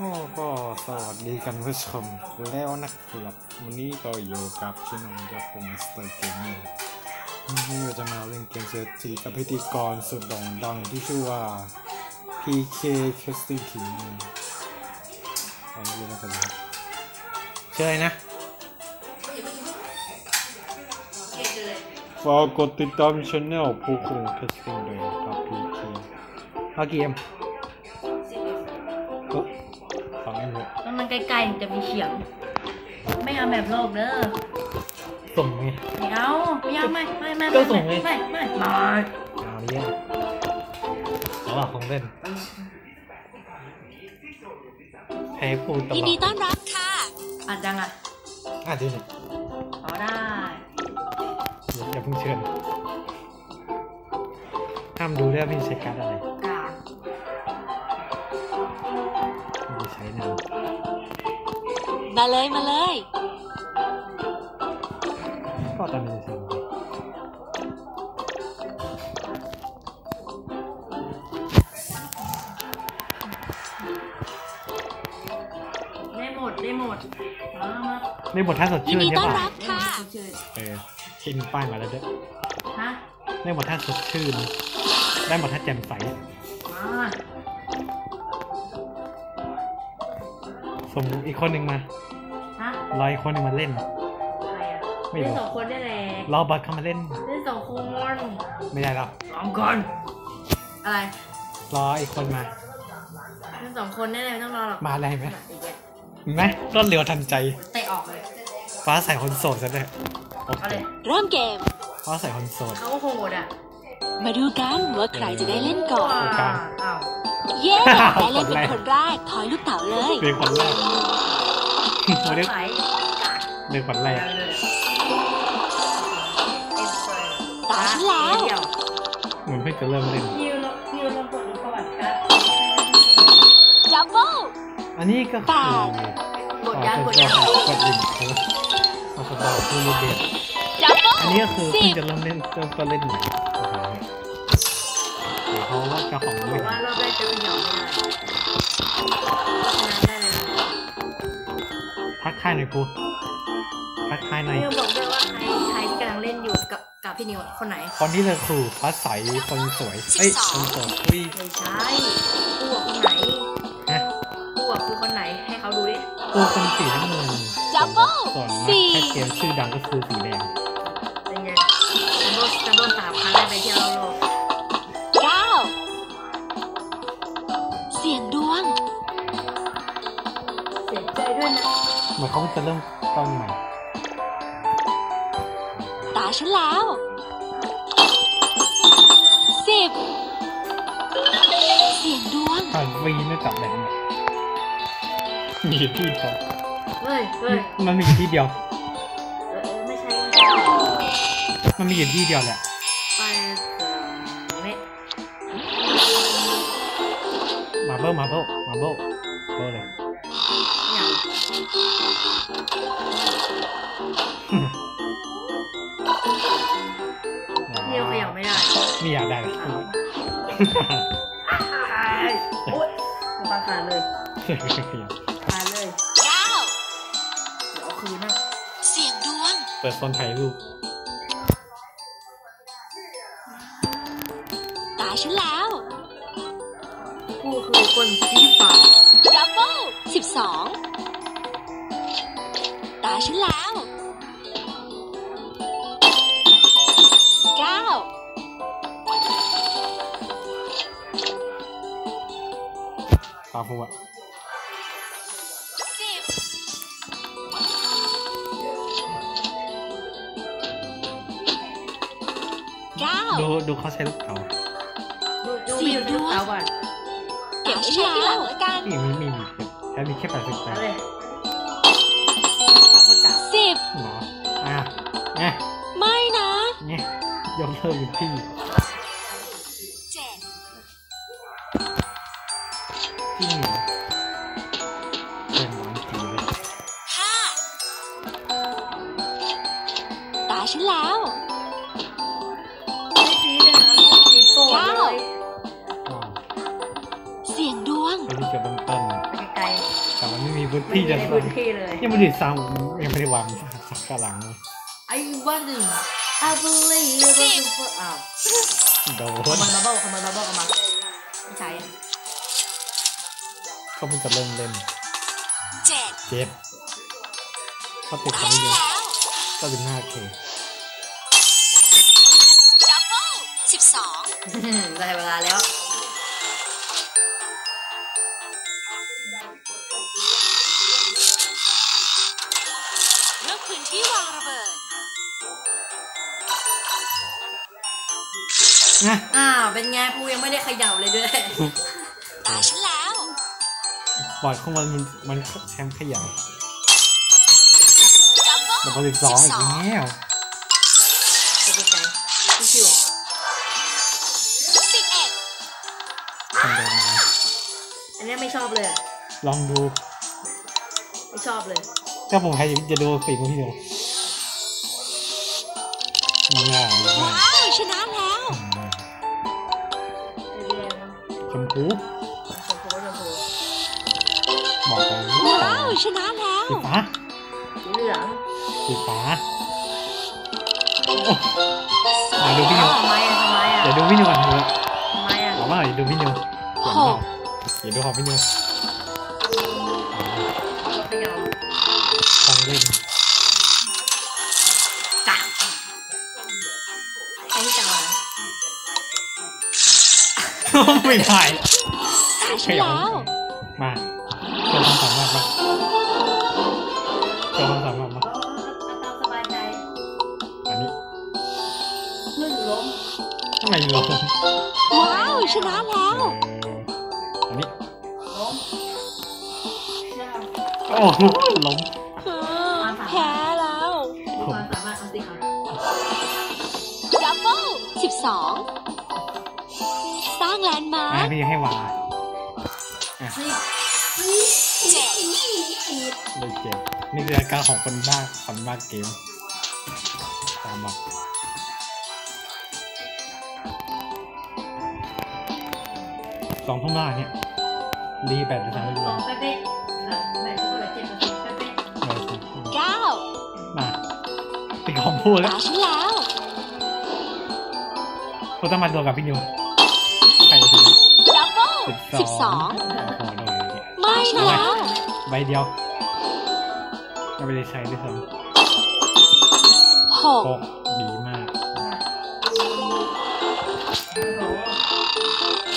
โอ้ก็สวัสดีกันผู้ชมแล้วนะครับวันนี้ก็อยู่กับชินนกับผมสเตอร์เกมเมอร์วันนี้เราจะมาเล่นเกมเซอร์จีกับพิธีกรสุดโด่งดังที่ชื่อว่า PK Casting King ตอนนี้แล้วกันะครับชื่อนะฝากกดติดตามช่องผู้คุม Casting ด้วยครับ PK เอาเกมก็ ฟังไม่หมดแล้วมันใกล้ๆมันจะมีเฉียง ไม่เอาแบบโลกเด้อส่งไง ไม่เอาไม่เอาไม่ไม่ไม่ก็ไม่ส่งไง ไม่ไม่ไม่ เอาเนี่ยเอาล่ะของเล่นให้พูดตลยินอดีดต้อนรับค่ะ อัดยังอะอะดีหนึ่งต่อได้ อย่าเพิ่งเชิญห้ามดูด้วยว่าพี่ใช้การ์ดอะไร มาเลยมาเลยก็ตอนนี้จะใช้ได้หมดได้หมดมามาไม่บทท่าสดยินชื่นดีใช่ต้อนปะรับค่ะ ชื่อเออกินป้ายมาแล้วด้วยฮะได้บทท่าสดชื่น ได้บทท่าแจ่มใส มาส่งอีกคนหนึ่งมาฮะ รออีกคนหนึ่งมาเล่นใครอะไม่รู้ เล่นสองคนได้แหละรอบัตเข้ามาเล่น เล่นสองคนไม่ได้หรอกสองคนอะไรรออีกคนมา เล่นสองคนได้เลยไม่ต้องรอหรอกมาอะไรไหมอีกแล้วเห็นไหมรวดเร็วทันใจ เตะออกเลยฟ้าใส่คนโสดซะด้วยโอเอาเคเลยเริ่มเกม ฟ้าใส่คนโสด เขาโหดอะมาดูกันว่าใครจะได้เล่นก่อนเอากลางอ้าว เย้เอาได้เล่นคนเป็แรนกคนแรกถอยลูกเต๋าเลยเรียกคนแรก โมเดลใสเรียกคนแรกตาฉันแล้วเหมือนเพิ่งจะเริ่มเล่นนิวลองนิวลองกดดูประวัติการดับเบิลอันนี้ก็แปคือดกดยังกดยังกดลิงเขาเขาสบายคือรูเด็ดดับเบิลอันนี้ก็คือสิเพิ่งบจะเริ่มเล่นเริ่มต้นเล่นใหม่เดี๋ยวเขาว่าเจ้าของบไม่อกว่ารอบแรกจะเป็นหยองไม่ได้ายหน่อยกูทักทายหน่อยนิวบอกด้วยว่าใครใครที่กำลังเล่นอยู่กับกับพี่นิวอะคนไหนคนที่เลยคือฟ้าใสคนสวยเอ้ยคนโสดอุ้ยไม่ใช่คู่อะคนไหนฮะคู่อะคือคนไหนให้เขาดูดิตัวคนสีน้ำเงินดับเบิลส่วนนักสี่แคสเกมชื่อดังก็คือสีแดงเป็นไงจัมโบ้จัมโบ้สามครั้งได้ไปเที่ยวโลก เหมือนเขาจะเริ่มต้นใหม่ ตาฉันแล้วสิบเสียงดวงผ่านวีไม่จับแบบนี้มีอยู่ที่เดียวเฮ้ยเฮ้ยมันมีอยู่ที่เดียว เออเออไม่ใช่มันมีอยู่ที่เดียวแหละ ไปเออไม่มาเบิลมาเบิลมาเบิลเบิลเลยอย่าง นิวขยับไม่ได้ไม่อยากได้เลยอ้าวโอ๊ยมันตังขาดเลยขาดเลยเก้าเดี๋ยวเอาคืนนะเสียงดวง เปิดโซนถ่ายรูปตาฉันแล้วกูคือคนที่ฝ่าดับเบิลสิบสองตา ฉันแล้วเก้าตาฟูอะสิบเก้าดูดูเขาใช้ลูกเต๋าดูดูวิวดูเตาก่อนเก็บไว้ใช้ที่หลังแล้วกันนี่มีมีมีแค่มีแค่แปดสิบแปเอาด เลยตับคนเก่าสิบหรอ อะเนี่ยไม่นะเนี่ยยกเลิกอยู่ที่เจ็ด ที่เหนือ ที่มีจะในพื้นที่เลยยังไม่ได้สร้างยังไม่ได้วางสักกะหลังเลยไอ้วันหนึ่ง I believe I can fly อ้าวโดขโมนยมาเบิลขโมยมาเบิลเอามาไม่ใช่อะเขาเพิ่งจะเริ่มเล่นเจ็ดเจ็ดเขาติดครั้งแพ้เดียวแล้วก็สิบห้าเคดับเบิลสิบสองได้เวลาแล้ว นะอ้าวเป็นไงปูยังไม่ได้เขย่าเลยด้วยตาฉันแล้ว บอร์ดของมันมันมันแชมป์ขยายดับเบิลแต่พอสิบสองอีกแล้วจะไปใจชิวสิบเอ็ดทำได้ไหมๆอันเนี้ยไม่ชอบเลยอะลองดูไม่ชอบเลยถ้าผมใครจะดูฝีมือพี่ดูง่ายง่าว้าย ชมพูชมพูชมพูบอกเลยว้าวชนะแล้วสีฟ้าสีเหลืองสีฟ้าโอ้มาดูพี่นิวทำไมอะทำไมอะเดี๋ยวดูพี่นิวก่อนเถอะทำไมอะบอกว่าเดี๋ยวดูพี่นิวเขียนเปล่าเดี๋ยวดูของพี่นิวเขย่าฟังเล่นกะใครที่จังหวะไม่ได้ตา ฉันแล้ว มาโชว์ความสามารถมาโชว์ความสามารถมาเออเอาตามสบายใจอันนี้พึ่งล้มทำไมลงว้าวชนะแล้เอวออันนี้ล้มเชื่อโอ้โหล้มแพ้แล้วมีความสามารถเอาสิครับดับเบิลสิบสองสร้างแลนด์มาอะร์คพี่ให้วา เลยเจ็บนี่คืออาการของคนบ้าคนบ้าเกมตามมาสองทุ่มหน้าเนี่ยรีแบตจะทำให้ดูสองเป๊ะๆแล้วแบ่งก็เหลือเจ็ดเปอร์เซ็นต์เป๊ะเลยสิเก้ามาติดของพูดแล้วตาฉันแล้วพูดต้องมาตัวกับพี่นิวใครจะเป็นดับเบิลสิสิบบสสอองงโอ้โหโดนเลยไม่นะใบเดียว ยังไม่ได้ใช้ด้วยซ้หกำโป๊ะดีมากๆ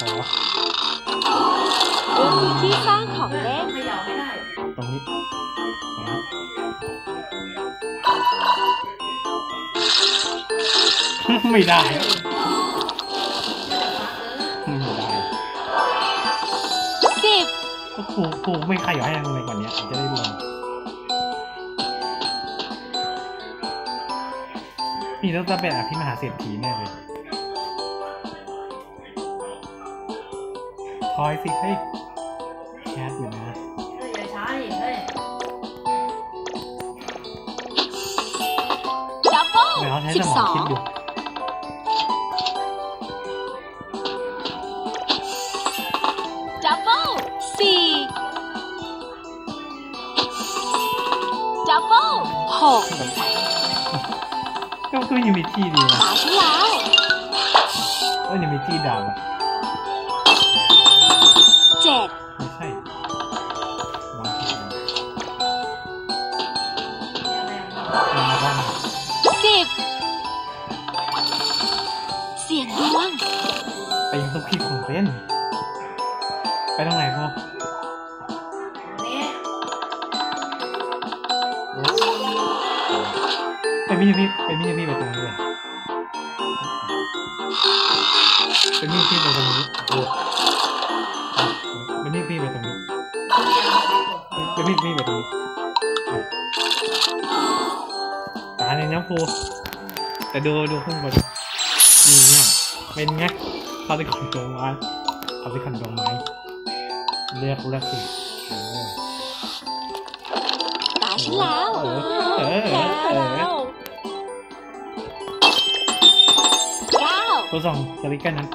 โอ้โหขอดูพื้นที่สร้างของเล่นเขย่าไม่ได้ตรงนี้นะไม่ได้ ไม่ได้สิบก็ครูครูไม่ขยายให้ทำไมกว่านี้จะได้ลง นี่ต้องจะเป็นอภิมหาเศรษฐีแน่เลยทอยสิเฮ้ยแคสอยู่นะเฮ้ยอย่าช้าดิเฮ้ยดับเบิลเดี๋ยวเขาใช้สิสบมสององคิดอยู่ดั ก็คือยังมีที่ดีนะตาฉันแล้วเอ้ยยังมีที่ดาวอะเจ็ดไม่ใช่วางที่ดาวอะไรอะมาบ้างสิบเสียงดวง ไปยังต้องคิดของเล่น ไปตรงไหนพวก ไปมินิพี่ไปมินิพี่ไปตรงนี้เลยไปมินิพี่ไปตรงนี้เออไปมินิพี่ไปตรงนี้ไปมินิพี่ไปตรงนี้อะตาในน้ำพูแต่ดูดูข้างบนนี่ไงเป็นไงเขาได้ของตัวไม้เขาได้ของตัวไม้เลือกเลือกสิเออตาฉันแล้วเออเออแพ้แล้ว ตัวสองสติกเกอร์นั้น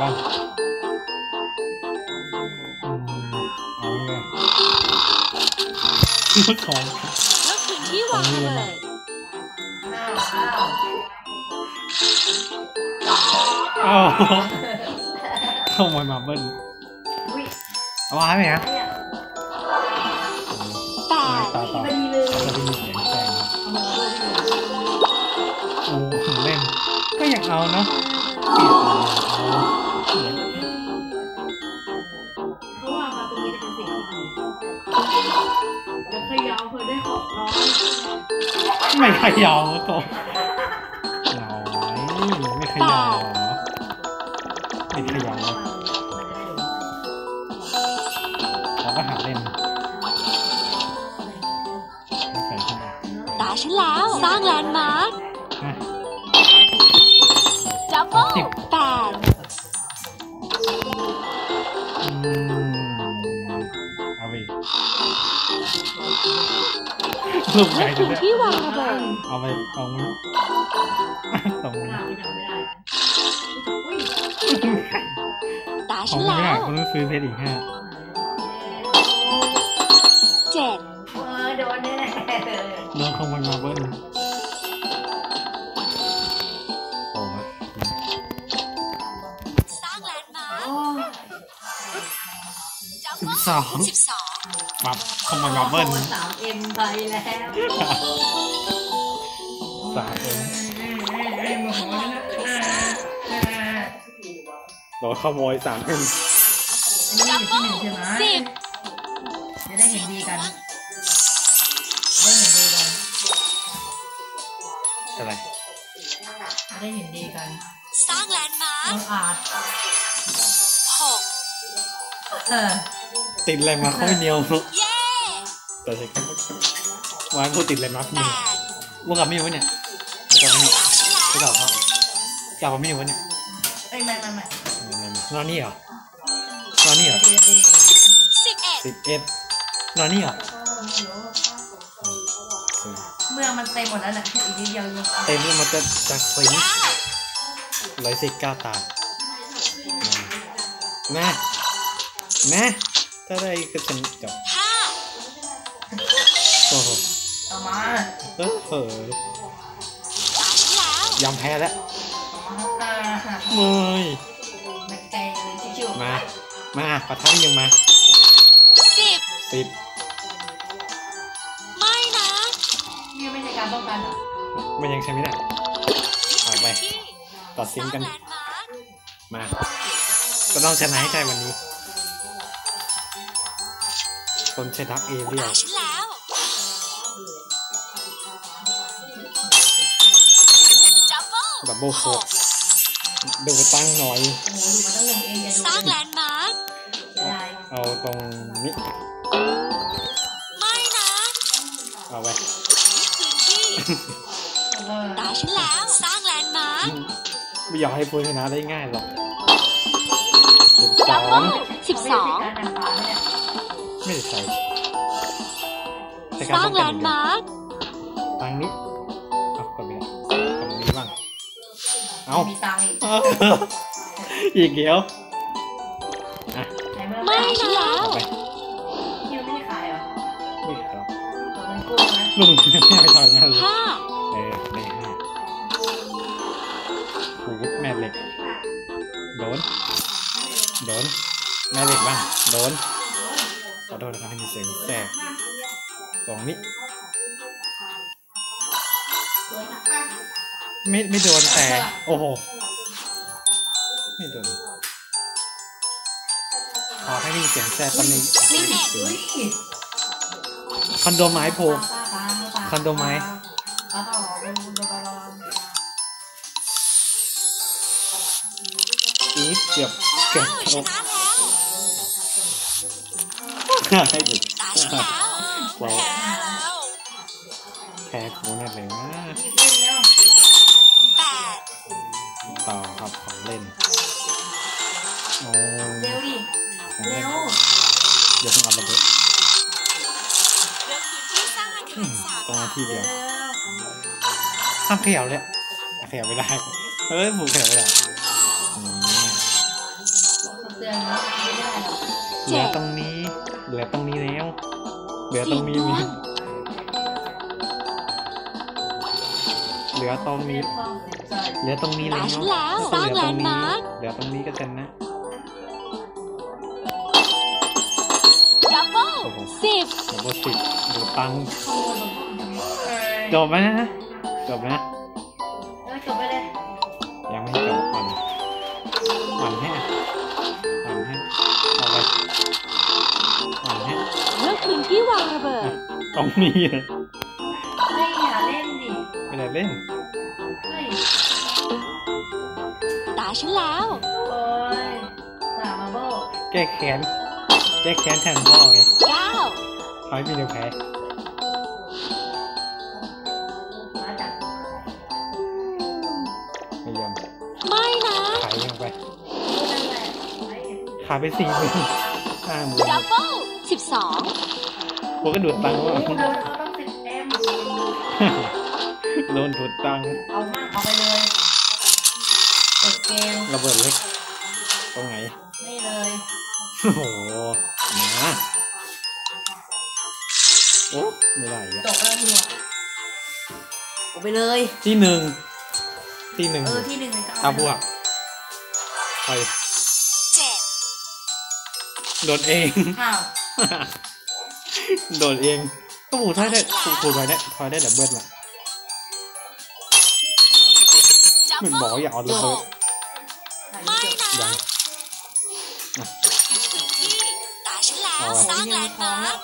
บ้างเอาเลยลูกของนึกถึงที่วางเลยอ้าวเข้ามามาเบิ้ลเอาไว้ไหมฮะ ยากเอาเนาะเปลี่ยนเอาเอาเพราะว่ามาตรงนี้จะเป็นสิ่งที่ดีจะขยาวเพื่อได้ของร้อนไม่เขยาวโตน้อยไม่เขยาวเหรอไม่เขยาวมันจะได้รู้เราก็หาเล่นใส่เข้ามาตาฉันแล้ว สร้างแลนด์มาร์ ลูกใหญ่จะทิ้งได้ที่วางระเบิดเอาไปตรงนี้ตรงหนี้าไม่ทำไม่ได้อุ้ยตาขอฉังนไม่แล้ได้วคุณต้องซื้อเพชรอีกห้าเจ็ดเออโดนแน่ๆเลยน้องขโมยมาเบิ้ลโอ้ยสร้างแลนด์มาร์คโอ้ดับสิเบิบลสองสิบสอง ปั๊บ ขโมยมาเบิ้ลสามเอ็มไปแล้วสามเองโดนขโมยสามเอ็มอันนี้อยู่ที่หนึ่งใช่ไหมสิบจะได้เห็นดีกันได้เห็นดีกันอะไรจะได้เห็นดีกัน สร้างแลนด์มาร์น้คองอาจหกเออติดอะไรมาเขาไม่เหนียวเย้ แต่ใช่ก็วานพูดติดอะไรมาแปพี่ดพวกกับไม่อยู่วะเนี่ยเดี๋ยวกับไม่อยู่ตาฉันแล้วไม่กับเขาเกับไม่อยู่วะเนี่ยเอ้ยไม่ไม่ไม่นอนนี่เหรอนอนนี่เหรอดีดีดีสิบเอ็ดสิบเอ็ดนอนนี่เหรอเมื่อมันเต็มหมดแล้วน่ะอีกนิดเดียวยังเต็มแล้วมันจะจะสิงเก้าร้อยสิบเก้าตานะนะถ้าได้ก็ฉันจบห้า โอ้โหต่อมาเออเออตาฉันแล้วยอมแพ้แล้วอ่าเมยไม่ไกลเลยชิวๆมา มาประทับยังมาสิบสิบไม่นะนี่ไม่ใช่การป้องกันเหรอมันยังใช้ไม่ได้เอาไปที่ตัดสินกัน สร้างแลนด์มาร์คมา ก็ต้องชนะให้ได้วันนี้ คนชนะเอเรียตาลฉันแล้ว เบิลดับเบิลโคหกกดูตั้งหน่อยโอ้โหดูมาตั้งหนึ่งเองอย่าดูสร้างแลนด์มาร์คได้เอาตรงนี้ ไม่นะ เอาไว้พื้นที่เออตาฉันแล้ว สร้างแลนด์มาร์คไม่อยากให้ผู้ชนะได้ง่ายหรอกสิบสดัอบเบิงลสิบสองไม่ได้ใช้การนำฟ้าเนี่ยไม่ได้ใช้ใช้สการร้าป้งองแลกันนอย่างด์เดียวมาร์คทางนี้ เอา มีตังค์อีกอีกเดียวอะไหนเมื่อไม่ไม่นะแล้วเอาไปคิวไม่ได้ขายเหรอไม่ครับตัวมันกู้ไหมลุงไม่ไปทำงานเลยห้าเออได้ห้าหูแม่เหล็ก โดน โดน แม่เหล็กบ้าง โดนขอโทษนะครับที่มีเสียงแทรกตรงนี้ ไม่ไม่โดนแต่ โอ้โห ไม่โดน ขอให้มีเสียงแทรกตอนนี้สิบเอ็ดอุ้ยคอนโดไม้โพคอนโดไม้ป้าป้าป้าป้าป้าป้าอีกเกือบเกือบชครบนะแล้วให้ดิตาฉันแล้วแพ้แล้วแพ้กูแน่เลยว่ารีบเล่นเร็วแปด ต่อครับของเล่นโอ้เร็วดิ ของเร็เล่นว เดี๋ยวเพิ่งเอาระเบิดเลือกพื้นที่สร้างอาคารสามตรงนั้นที่เดียวเร็วห้ามเขย่าเลยเขย่าไม่ได้เฮ้ยผูกเขย่าไม่ได้อืมเตือนนะไม่ได้หรอกเหลือตรงนี้ เหลือตรงนี้แล้วเหลือตรงนี้มี เหลือตรงนี้ใช่เหลือตรงนี้แล้วตาฉันแล้วเหลือตรงสร้างแลนด์นี้มาร์คเหลือตรงนี้ก็เต็มนะดับเบิลโอ้โหสิบเดี๋ยวบสิบดูตังค์ขโมยของพ่อทำไมเออจบไหมนะจบไหมเออจบไปเลยยังไม่จบก่อนอ่อนแห้อ่อนแห้เอาไปอ่อนแห้เลือกพื้นที่วางระเบิดตรงนี้เลย เล่นเฮ้ยตาฉันแล้ว โอ้ยสามมาโบแก้แค้นแก้แค้นแทนพ่อไงเก้าทอยมีเดียวแพ้มาจากไม่ยอมไม่นะขายยังไปพูดนั่นแหละไอ้ขายไปสี่หมื่นห้าหมื่นดับเบิลสิบสองกูก็ดูดตังค์ว่าโอ้โหเขาต้องสิบเอ็ม โดนดูดตังค์เอามั่งเอาไปเลยเปิดเกมระเบิดเล็ก ตรงไหนนี่เลย โอ้โหมาโอ้ไม่ได้อีกจอะบแล้วพี่เอาไปเลย ที่หนึ่ง ที่หนึ่งเออที่หนึ่งเลยก็ตาเอาบวกไปเจ็ดโดดเองข้าวโดดเอง ก็หมูทอยได้ถูกถูกไปได้ทอยได้ดับเบิลละ ดับเหมอนเบิบอกลว่าอย่าเอาระเบิดไม่นะยังยึดพื้นที่ตาฉันแล้วเอาไว้สร้างแลนด์มาร์ค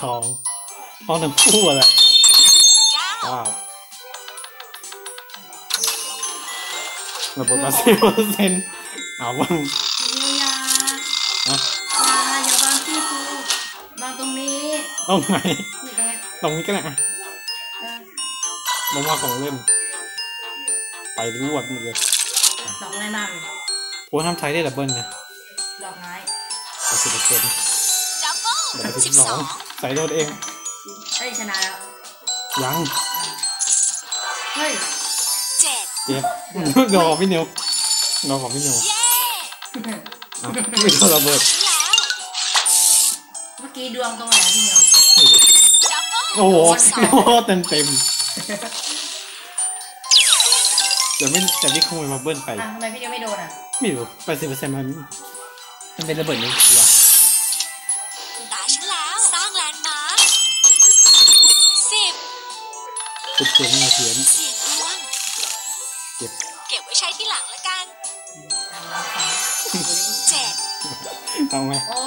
ทองทองทั้งคู่อะแหละเก้าว้าวระเบิดมาสิบเปอร์เซ็นต์เอาบ้างเยียวยาอะอย่าอย่าวางที่กูวางตรงนี้ต้องไหนนี่ตรงนี้ตรงนี้ก็ได้อะเออลงมาของเล่น ไปรวดหมดเลยดอกง่ายมากเลยโอ้ทำใช้ได้ดับเบิลนะดอกไม้แปดสิบเปอร์เซ็นต์ดับเบิลเดี๋ยวไปสิสิบบสสอองงใส่โดนเองเอ้ยชนะแล้วยังเฮ้ยเจ็ดเจ็บโดนของพี่นิวโดนของพี่นิวเย้อ้าวไม่โดนระเบิดฉันแล้วเมื่อกี้ดวงตรงไหนอะพี่เหมียวไม่รู้ดับเบิลโอ้โหสิบสองโอ้โหเต็มเต็ม เดี๋ยวไม่แต่นี่ขโมยมาเบิ้ลไป อะทำไมพี่เดียวไม่โดนอะไม่รู้แปดสิบเปอร์เซ็นต์มันมันเป็นระเบิดนิวเคลียร์ตาฉันแล้ว สร้างแลนด์มาร์คสิบสิบเจ็ดนิวเคลียร์เนี่ยเสียงดวงเจ็บเก็บไว้ใช้ที่หลังละกันเจ็ดเอาไหมโอ้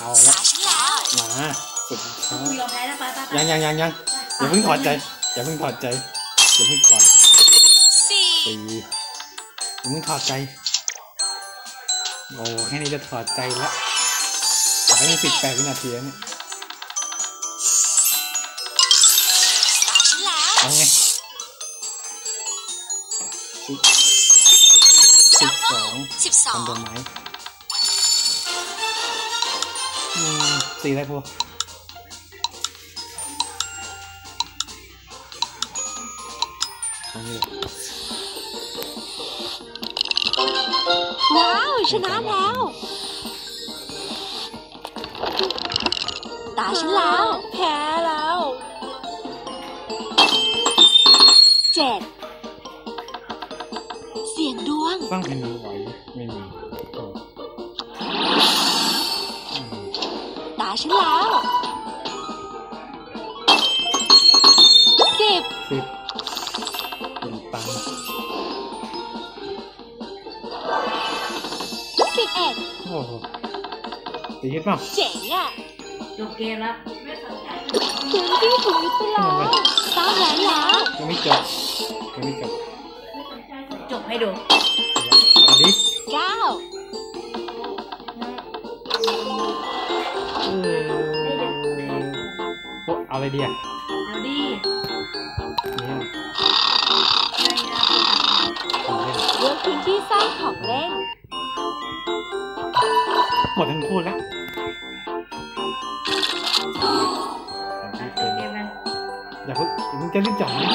เอาละตาฉันแล้วมาสุดท้ายกูยอมแพ้แล้วไปไปไปยังยังยังยังอย่าเพิ่งถอดใจอย่าเพิ่งถอดใจอย่าเพิ่งถอด สี่สี่อย่าเพิ่งถอดใจ โอ้แค่นี้จะถอดใจละแต่ไม่สิบแปดวินาทีแล้วเนี่ยตาฉันแล้วเอาไงสิบสิบสองสิบสองทำโดนไม้อืมสี่อะไรพวกตรงนี้ ชนะแล้ว ตาฉันแล้ว แพ้แล้วเจ็ดเสียงดวงสร้างเพนนีไหวไม่มีเอออืมตาฉันแล้ว ตีคิดเปล่าเจ๋งอะจบเกมแล้วไม่สนใจพื้นที่ถูกยึดไปแล้วสร้างแลนแล้วยังไม่จบยังไม่จบจบให้ดูอันนี้เก้าเออโอ้อาอะไรดีอะเดี๋ยวดิเนี่ยไม่นะของเล่นเลือกพื้นที่สร้างของเล่นหมดทั้งคู่แล้ว จะรีบจับนะ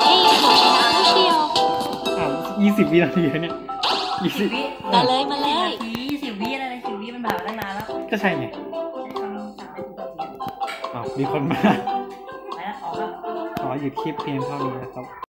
โอ้ยหนูชนะแล้วเชียวอ่ายี่สิบวินาทีแล้วเนี่ยยี่สิบวิมาเลยมาเลยนาทีสิบวิอะไรเลยสิบวิมันผ่านมาตั้งนานแล้วก็ใช่ไงใช้คำสั่งไม่ถูกต้องมีคนมาแล้วออกแล้วขอหยุดคลิปเพียงเท่านี้นะครับ